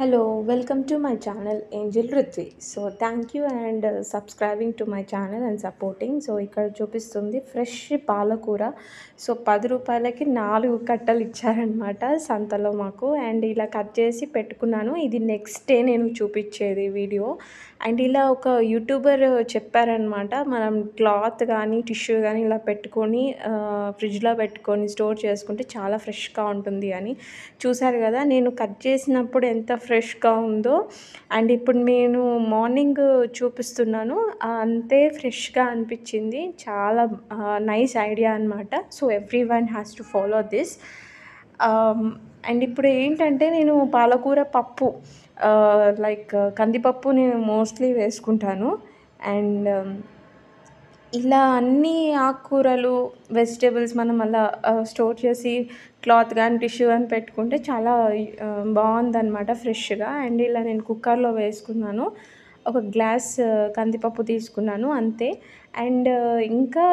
Hello welcome to my channel angel Ritvi. So thank you and subscribing to my channel and supporting so ఇక్కడ చూపిస్తుంది fresh పాలకూర. So పది రూపాయలకి నాలుగు కట్టలు ఇచ్చారనమాట సంతలో మాకు. అండ్ ఇలా కట్ చేసి పెట్టుకున్నాను. ఇది నెక్స్ట్ డే నేను చూపించేది వీడియో. అండ్ ఇలా ఒక యూట్యూబర్ చెప్పారనమాట మనం క్లాత్ కానీ టిష్యూ కానీ ఇలా పెట్టుకొని ఫ్రిడ్జ్లో పెట్టుకొని స్టోర్ చేసుకుంటే చాలా ఫ్రెష్గా ఉంటుంది అని. చూశారు కదా నేను కట్ చేసినప్పుడు ఎంత ఫ్రెష్గా ఉందో. అండ్ ఇప్పుడు నేను మార్నింగ్ చూపిస్తున్నాను. అంతే ఫ్రెష్గా అనిపించింది. చాలా నైస్ ఐడియా అనమాట so everyone has to follow this. And ఇప్పుడు ఏంటంటే నేను పాలకూర పప్పు లైక్ కందిపప్పు నేను మోస్ట్లీ వేసుకుంటాను. అండ్ ఇలా అన్ని ఆకుకూరలు వెజిటేబుల్స్ మనం అలా స్టోర్ చేసి క్లాత్ కానీ టిష్యూ కానీ పెట్టుకుంటే చాలా బాగుందన్నమాట ఫ్రెష్గా అండ్ ఇలా నేను కుక్కర్లో వేసుకున్నాను. ఒక గ్లాస్ కందిపప్పు తీసుకున్నాను అంతే. అండ్ ఇంకా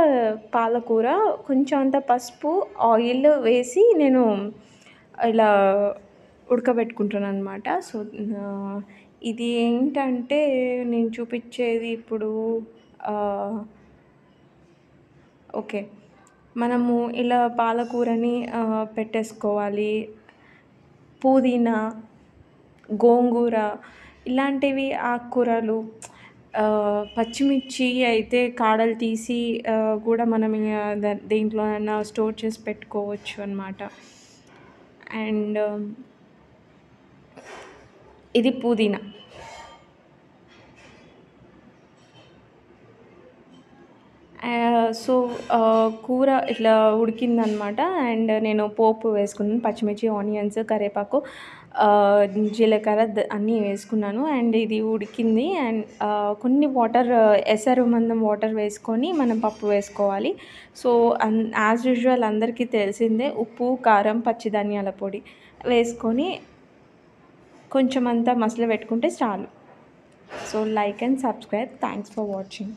పాలకూర కొంచెం అంత పసుపు ఆయిల్ వేసి నేను ఇలా ఉడకబెట్టుకుంటున్నాను అనమాట సో ఇది ఏంటంటే నేను చూపించేది ఇప్పుడు ఓకే. మనము ఇలా పాలకూరని పెట్టేసుకోవాలి. పుదీనా గోంగూర ఇలాంటివి ఆకుకూరలు పచ్చిమిర్చి అయితే కాడలు తీసి కూడా మనం దేంట్లోనైనా స్టోర్ చేసి పెట్టుకోవచ్చు అనమాట అండ్ ఇది పుదీనా. సో uh, uh, కూర ఇట్లా ఉడికిందనమాట. అండ్ నేను పోపు వేసుకున్నాను పచ్చిమిర్చి ఆనియన్స్ కరివేపాకు uh, జీలకర్ర అన్నీ వేసుకున్నాను. అండ్ ఇది ఉడికింది. అండ్ కొన్ని వాటర్ ఎసరు మందం వాటర్ వేసుకొని మనం పప్పు వేసుకోవాలి. సో అన్ యాజ్ యూజువల్ అందరికీ తెలిసిందే ఉప్పు కారం పచ్చి ధనియాల పొడి వేసుకొని కొంచెం అంతా మసలు పెట్టుకుంటే చాలు. So like and subscribe thanks for watching